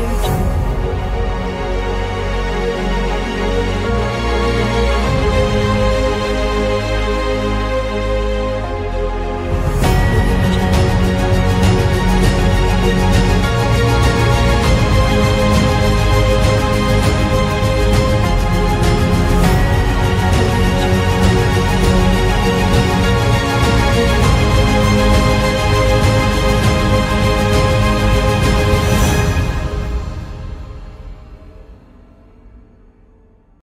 Audio